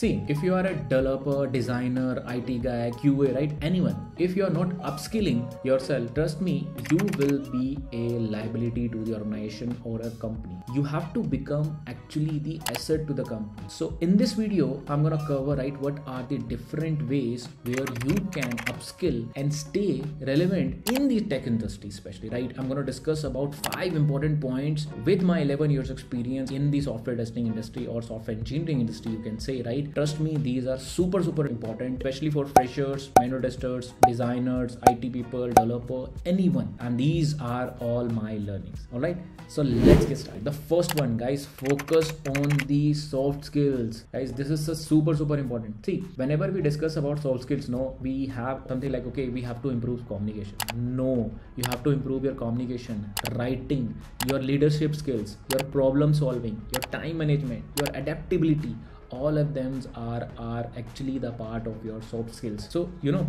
See, if you are a developer, designer, IT guy, QA, right? Anyone, if you are not upskilling yourself, trust me, you will be a liability to the organization or a company. You have to become actually the asset to the company. So, in this video, I'm gonna cover right what are the different ways where you can upskill and stay relevant in the tech industry, especially, right? I'm gonna discuss about five important points with my 11 years experience in the software testing industry or software engineering industry, you can say, right? Trust me, these are super, super important, especially for freshers, manual testers, designers, IT people, developer, anyone. And these are all my learnings. All right. So let's get started. The first one, guys, focus on the soft skills. Guys, this is a super, super important. See, whenever we discuss about soft skills, no, we have something like, okay, we have to improve communication. No, you have to improve your communication, writing, your leadership skills, your problem solving, your time management, your adaptability all of them are are actually the part of your soft skills so you know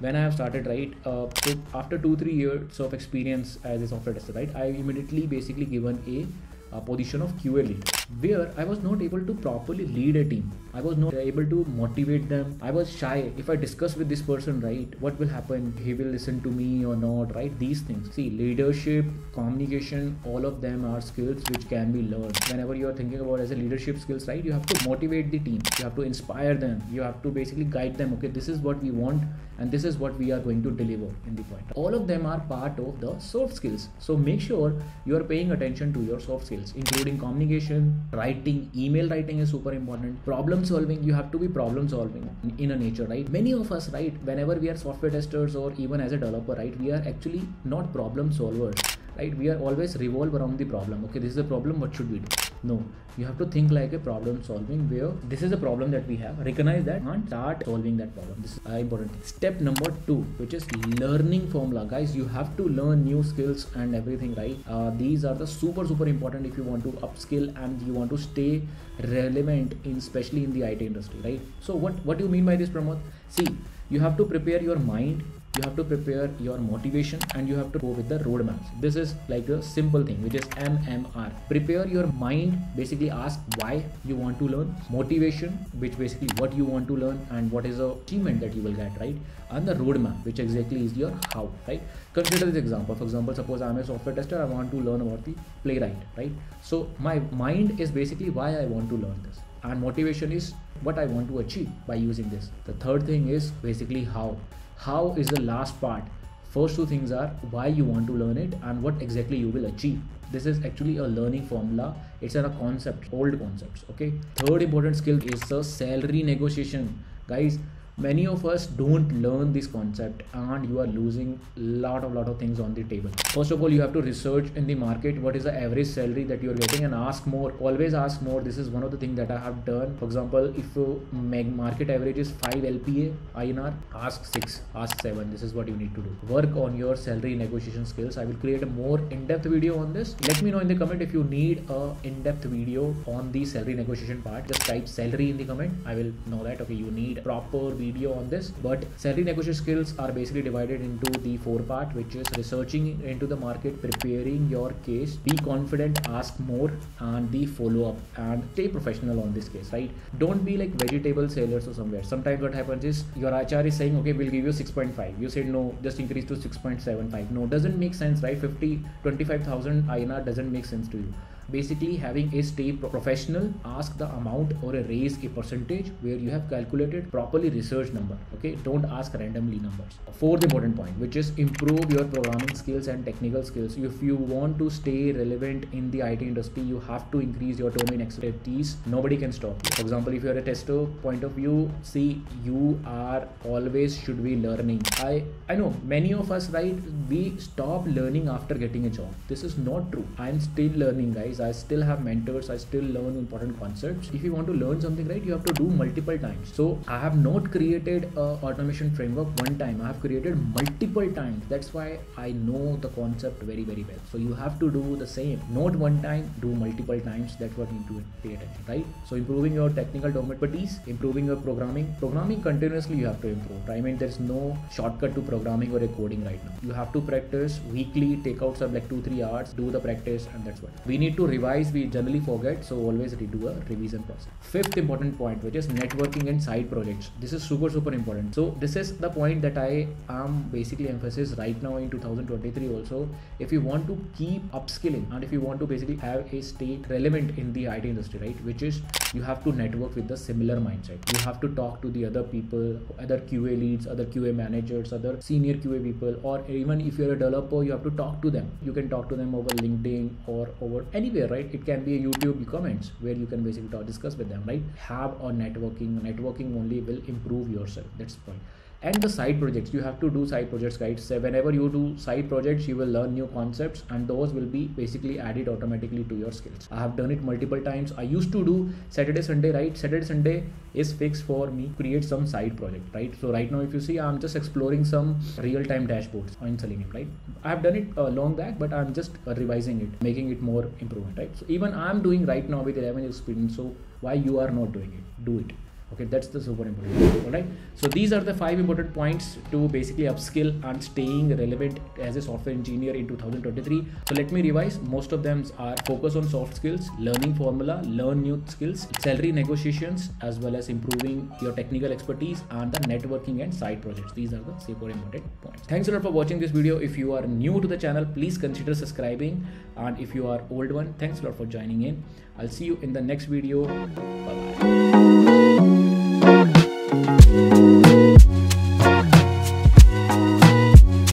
when i have started right uh, so after two three years of experience as a software tester right i immediately basically given a uh, position of QA lead, where I was not able to properly lead a team. I was not able to motivate them. I was shy. If I discuss with this person, right, what will happen? He will listen to me or not, right? These things. See, leadership, communication, all of them are skills which can be learned. Whenever you are thinking about as a leadership skills, right, you have to motivate the team. You have to inspire them. You have to basically guide them. Okay, this is what we want, and this is what we are going to deliver in the point. All of them are part of the soft skills. So make sure you are paying attention to your soft skills including communication writing email writing is super important problem solving you have to be problem solving in a nature right? Many of us right whenever we are software testers or even as a developer right we are actually not problem solvers right? We are always revolve around the problem. Okay this is a problem what should we do no. You have to think like a problem solving where this is a problem that we have. Recognize that. And start solving that problem. This is important step number two which is learning formula. Guys you have to learn new skills and everything right? Uh, these are the super super important if you want to upskill and you want to stay relevant in especially in the IT industry right? So what what do you mean by this Pramod? See you have to prepare your mind you have to prepare your motivation and you have to go with the roadmaps this is like a simple thing which is mmr prepare your mind basically ask why you want to learn motivation which basically what you want to learn and what is the achievement that you will get right? And the roadmap which exactly is your how right? Consider this example. For example suppose i'm a software tester i want to learn about the playwright right? So my mind is basically why i want to learn this. And motivation is what i want to achieve by using this. The third thing is basically how how is the last part? First two things are why you want to learn it and what exactly you will achieve. This is actually a learning formula. It's a concept old concepts okay? Third important skill is the salary negotiation. Guys many of us don't learn this concept and you are losing lot of lot of things on the table. First of all you have to research in the market what is the average salary that you are getting and ask more. Always ask more. This is one of the things that i have done. For example if market average is 5 lpa inr ask 6 ask 7 this is what you need to do. Work on your salary negotiation skills. I will create a more in-depth video on this. Let me know in the comment if you need a in-depth video on the salary negotiation part. Just type salary in the comment. I will know that okay you need proper video video on this but salary negotiation skills are basically divided into the four part which is researching into the market preparing your case be confident ask more and the follow up and stay professional on this case right? Don't be like vegetable sellers or somewhere. Sometimes what happens is your HR is saying okay we'll give you 6.5 you said no just increase to 6.75 no doesn't make sense right? 50 25000 INR doesn't make sense to you basically having a stay professional ask the amount or a raise a percentage where you have calculated properly research number okay? Don't ask randomly numbers. Fourth important point which is improve your programming skills and technical skills. If you want to stay relevant in the IT industry you have to increase your domain expertise. Nobody can stop you. For example if you're a tester point of view see you are always should be learning. I I know many of us right we stop learning after getting a job. This is not true. I'm still learning guys I still have mentors. I still learn important concepts. If you want to learn something, right, you have to do multiple times. So I have not created a automation framework one time. I have created multiple times. That's why I know the concept very, very well. So you have to do the same. Not one time, do multiple times. That's what you need to pay attention, right? So improving your technical expertise, improving your programming. Programming continuously you have to improve. I mean, there's no shortcut to programming or a coding right now. You have to practice weekly, take out some like two, three hours, do the practice, and that's what we need to revise we generally forget so always redo a revision process. Fifth important point which is networking and side projects. This is super super important. So this is the point that i am basically emphasis right now in 2023 also. If you want to keep upskilling and if you want to basically have a stay relevant in the it industry right which is you have to network with the similar mindset. You have to talk to the other people other qa leads other qa managers other senior qa people or even if you're a developer you have to talk to them. You can talk to them over linkedin or over anywhere right? It can be a youtube comments where you can basically talk, discuss with them right? Have a networking networking only will improve yourself. That's the point and the side projects. You have to do side projects guys so whenever you do side projects you will learn new concepts and those will be basically added automatically to your skills. I have done it multiple times. I used to do saturday sunday right? Saturday sunday is fixed for me create some side project right? So right now if you see i'm just exploring some real-time dashboards on selenium right? I have done it uh, long back but i'm just uh, revising it making it more improvement right? So even i'm doing right now with 11 years experience so why you are not doing it? Do it okay that's the super important all right so these are the five important points to basically upskill and staying relevant as a software engineer in 2023 so let me revise. Most of them are focus on soft skills learning formula learn new skills salary negotiations as well as improving your technical expertise and the networking and side projects. These are the super important points. Thanks a lot for watching this video. If you are new to the channel please consider subscribing. And if you are old one thanks a lot for joining in. I'll see you in the next video. Bye bye Música